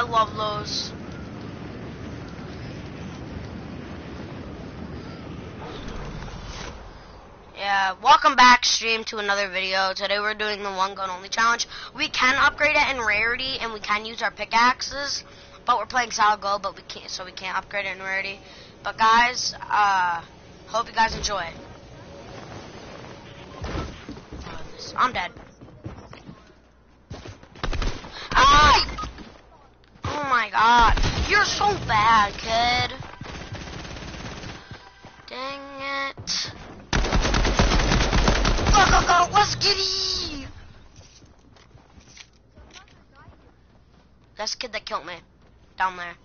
I love those. Yeah, welcome back stream to another video. Today we're doing the one gun only challenge. We can upgrade it in rarity and we can use our pickaxes, but we're playing solid gold, but we can't, so we can't upgrade it in rarity. But guys, uh, hope you guys enjoy it. I'm dead. Ah! Oh my god. You're so bad, kid. Dang it. Go, go, go. Let's get it. That's the kid that killed me. Down there.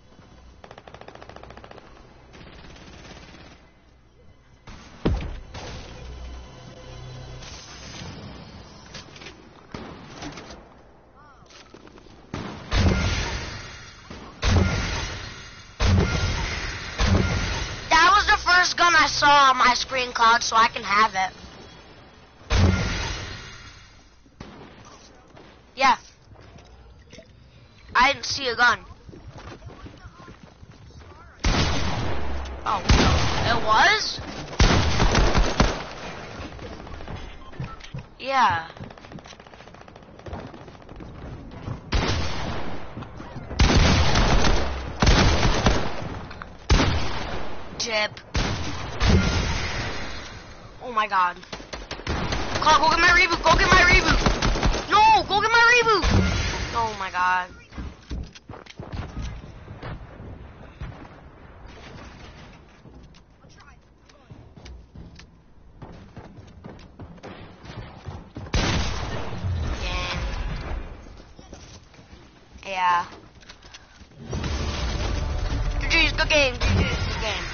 First gun I saw on my screen, Cloud, so I can have it. Yeah. I didn't see a gun. Oh, it was? Yeah. Jib. Oh my god. Call, go get my reboot, go get my reboot. No, go get my reboot. Oh my god. Again. Yeah. GG's, good game, GG's, good game.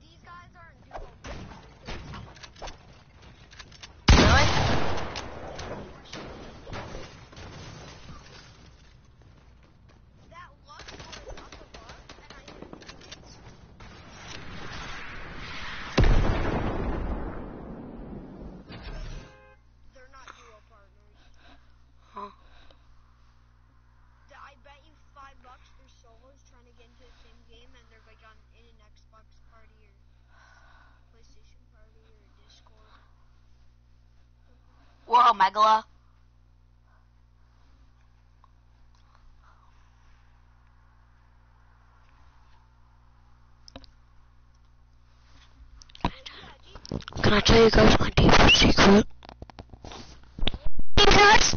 These guys aren't Really? That luck was up above, and I hit teammates. They're not duo partners. Huh? Th- I bet you five bucks they're solos trying to get into the same game, and they're like on in an Xbox party or PlayStation party or Discord. Whoa, Megala. Can I tell you guys my deepest secret? Secrets?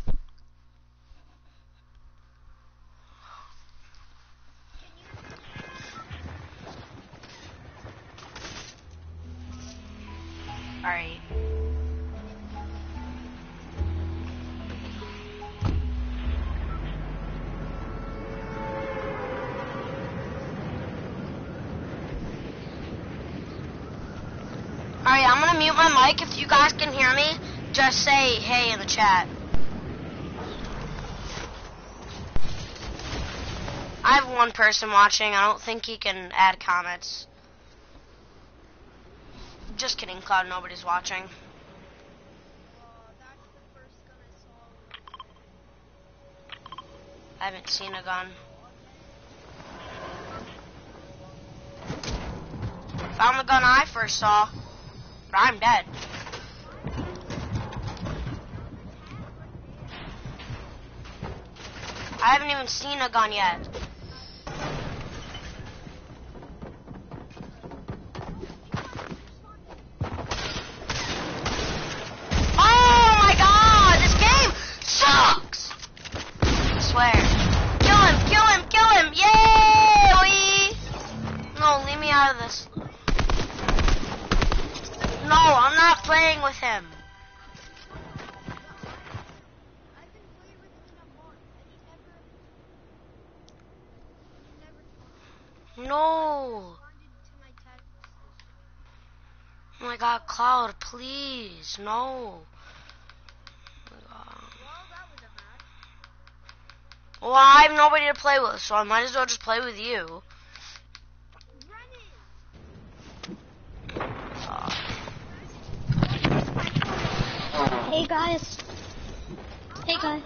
Alright. Mute my mic. If you guys can hear me, just say hey in the chat. I have one person watching. I don't think he can add comments. Just kidding, Cloud. Nobody's watching. I haven't seen a gun. Found the gun I first saw. I'm dead. I haven't even seen a gun yet. Oh my god, this game sucks! I swear. Kill him, kill him, kill him! No, leave me out of this. No, I'm not playing with him. No. Oh my god, Cloud, please. No. Well, I have nobody to play with, so I might as well just play with you. Hey guys. Hey guys.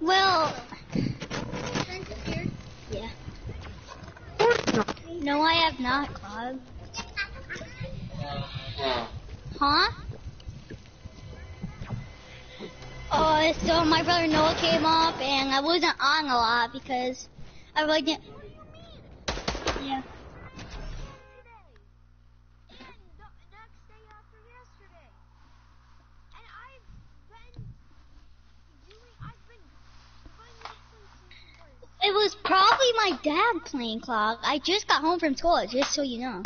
Well, yeah. No, I have not, came up, and I wasn't on a lot because I really didn't. Yeah. It was probably my dad playing clock. I just got home from school, just so you know.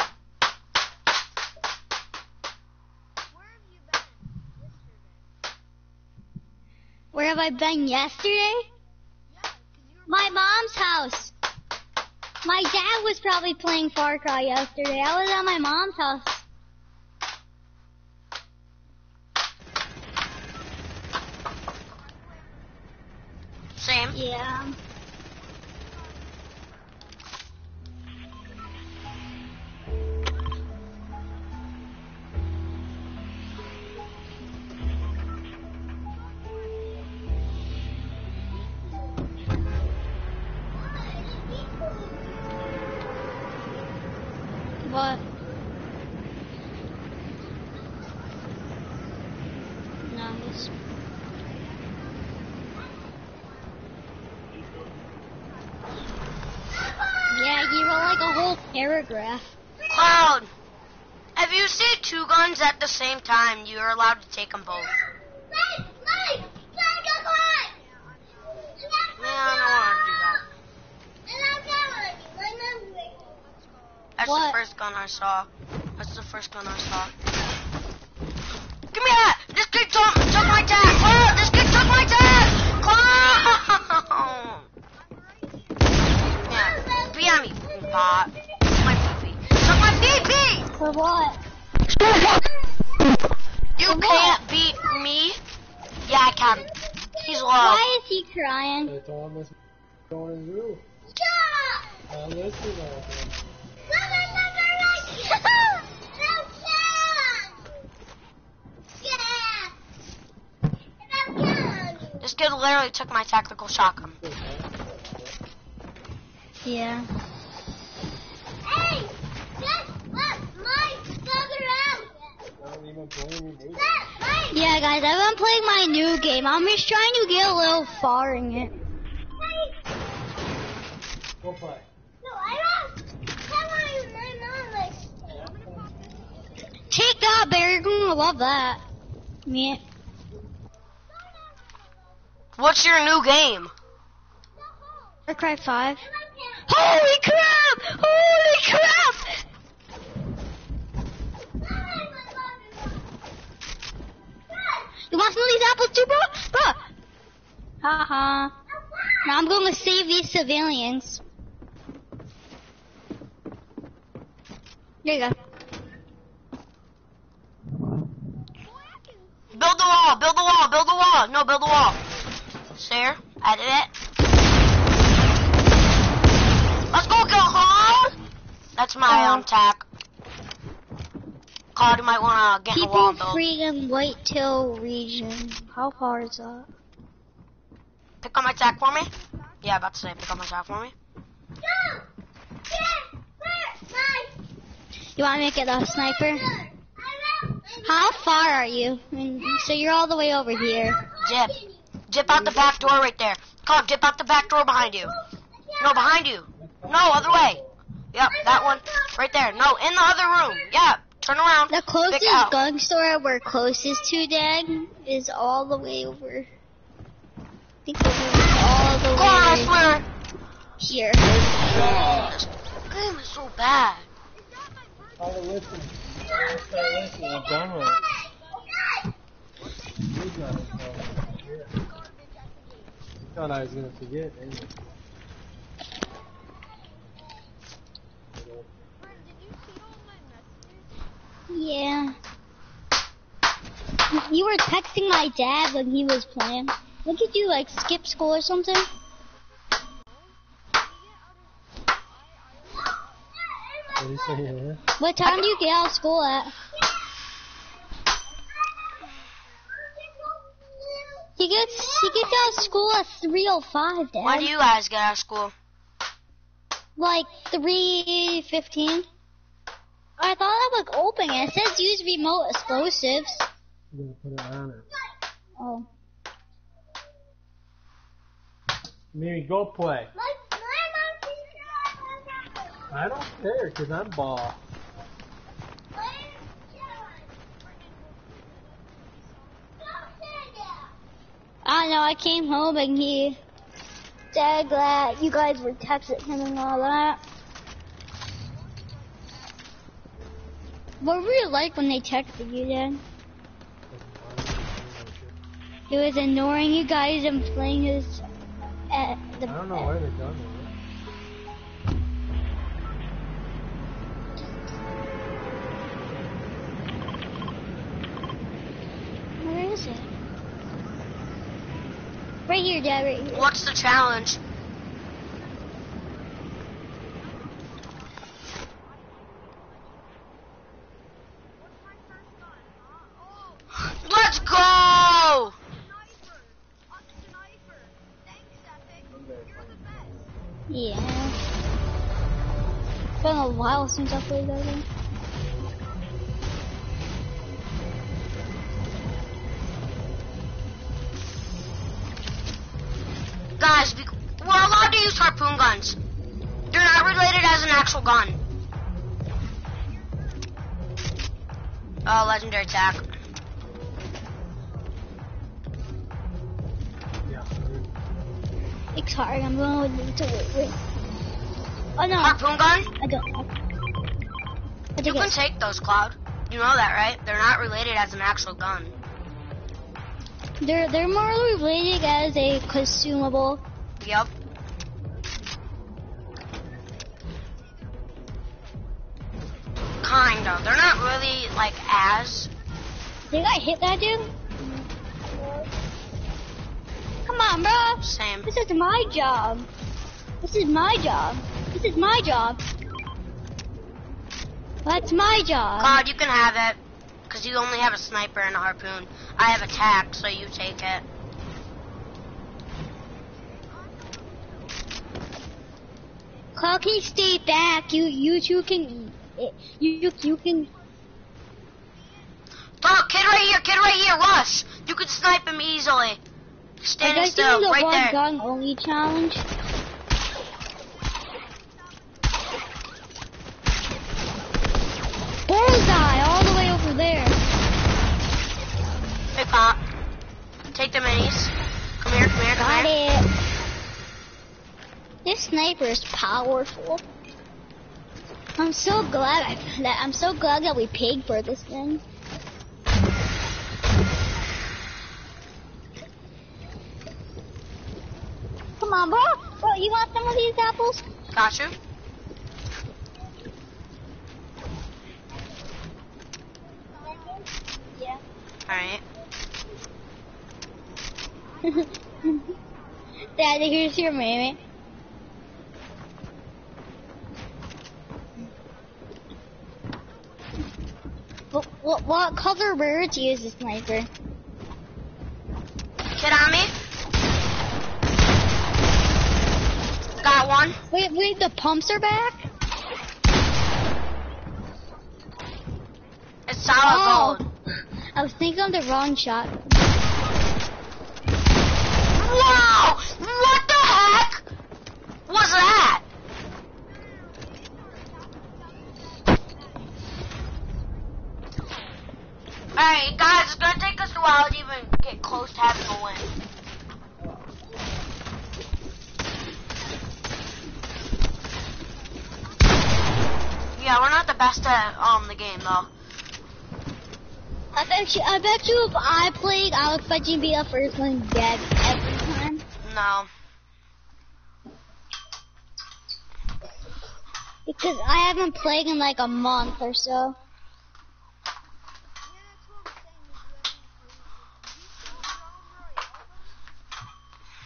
Where have I been yesterday? My mom's house. My dad was probably playing Far Cry yesterday. I was at my mom's house. Sam? Yeah. Nice. Yeah, you wrote like a whole paragraph. Cloud, if you see two guns at the same time, you're allowed to take them both. Yeah, I don't want to do that. That's What? the first gun I saw. That's the first gun I saw. Give me that! This kid took, took my tag! Cloud, this kid took my tag! Cloud! Yeah, be on me, bot. My PP. Took my PP! For what? You For can't beat me. Yeah, I can. He's low. Why is he crying? That's all that's going through. Uh, listen, uh, This kid literally took my tactical shotgun. Yeah. I don't even blame you. Yeah, guys, I've been playing my new game. I'm just trying to get a little far in it. Go play. No, I don't. Take that, Barry. You're gonna love that. Yeah. What's your new game? Far Cry 5. Holy crap! Holy crap! You want some of these apples too, bro? Bro! Haha. Now I'm going to save these civilians. There you go. Build the wall, build the wall, build the wall. No, build the wall. There, I did it. Let's go, go home. That's my um tack. Claude, you might wanna get in the wall People and build. freaking Whitetail region. How far is that? Pick up my tack for me. Yeah, about to say, pick up my tack for me. You want me to get a sniper? How far are you? I mean, so you're all the way over here. Dip. Dip out the back door right there. Claude, dip out the back door behind you. No, behind you. No, other way. Yep, that one. Right there. No, in the other room. Yep. Turn around. The closest gun store we're closest to, Dad, is all the way over. I think over all the Claude, I way swear. here. This game is so bad. Try to listen. Try to listen. I'm done with it. Thought I was gonna forget. Anyway. Yeah. You were texting my dad when he was playing. What did you like skip school or something? What time do you get out of school at? He gets he gets out of school at three oh five, Dad. When do you guys get out of school? like three fifteen. I thought I was open. It says use remote explosives. You're gonna put it on it. Oh. Mimi, go play. I don't care, cause I'm ball. I know. I came home and he said that you guys were texting him and all that. What were you like when they texted you then? He was ignoring you guys and playing his at eh, the. I don't know where they're done with it. Where is it? Right here, Dad. Right here. What's the challenge? Let's go! Yeah. It's been a while since I played that game. Actual gun. Oh, legendary attack. Yeah. It's hard. I'm going to wait. wait. Oh no, Harpoon gun? I don't. I You can take those, Cloud. You know that, right? They're not related as an actual gun. they're they're more related as a consumable. Yep. Did I hit that dude? Come on, bro. Sam. This is my job. This is my job. This is my job. That's my job. God, you can have it. Because you only have a sniper and a harpoon. I have attack, so you take it. Cloud can you stay back. You you two can you you, you can Oh, kid right here, kid right here, rush! You can snipe him easily. Are Standing doing still, the right one there. gun only challenge? Bullseye all the way over there. Hey, Pop. Take the minis. Come here, come here, come Got here. it. This sniper is powerful. I'm so glad I that I'm so glad that we paid for this thing. On, bro. Bro, oh, you want some of these apples? Got you. Yeah. Alright. Daddy, here's your mammy. What, what, what color birds use the sniper? Kid on me. One. Wait, wait, the pumps are back? It's solid Oh. gold. I was thinking of the wrong shot. Wow! though. I bet you, I bet you if I played, I would fucking be the first one dead every time. No. Because I haven't played in like a month or so.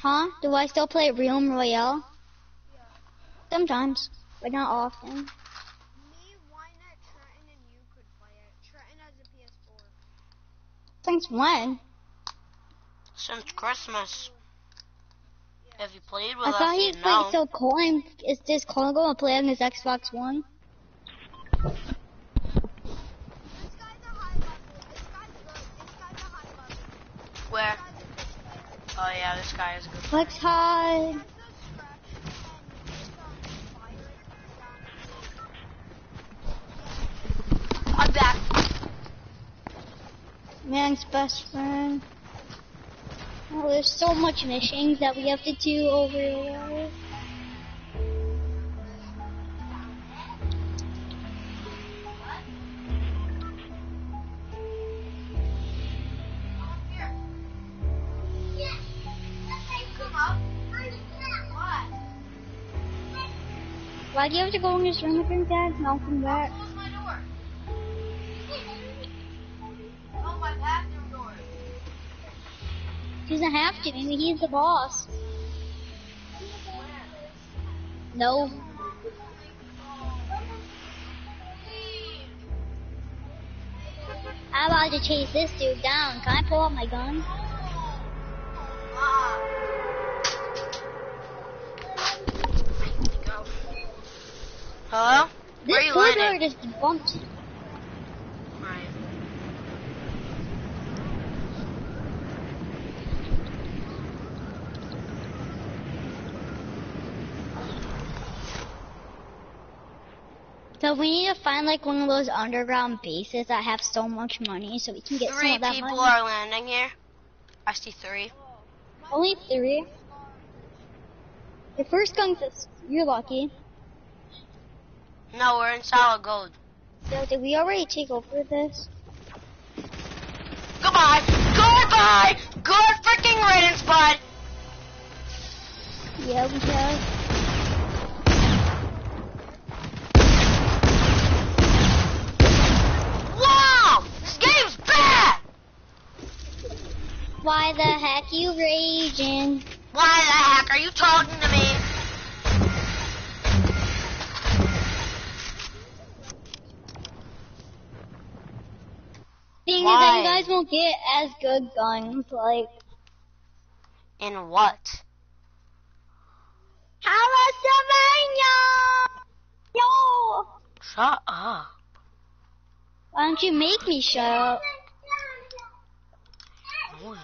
Huh? Do I still play Realm Royale? Sometimes, but not often. Since when? Since Christmas. Have you played with I us? I thought he played know. so Colin. Is this Colin going to play on his Xbox One? This guy's a high level. This guy's good. This guy's a high level. Where? This guy's a good player. Oh yeah, this guy is good. Flex high. Man's best friend. Oh, there's so much missions that we have to do over here. Why do you have to go in this room with him, Dad? I'll come back. He doesn't have to. Maybe he's the boss. No. I'm about to chase this dude down. Can I pull out my gun? Hello? Where are This landing? guard just bumped. Right. So we need to find like one of those underground bases that have so much money so we can get Three some of that people money. are landing here. I see three. Only three. The first gun says you're lucky. No, we're in solid gold. Did we already take over this? Goodbye. Goodbye. Good freaking riddance, bud. Yeah, we have. Wow! This game's bad! Why the heck you raging? Why the heck are you talking to me? Thing is that you guys won't get as good guns like In what? Pennsylvania. Yo! Shut up. Why don't you make me shut up? Holy,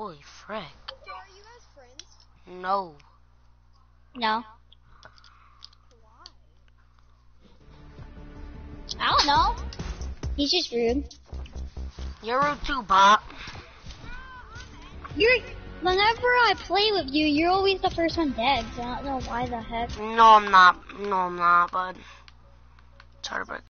holy frick. Are you guys friends? No. No. Why? I don't know. He's just rude. You're rude too, Pop. You're. Whenever I play with you, you're always the first one dead. So I don't know why the heck. No, I'm not. No, I'm not, bud. It's hard to break.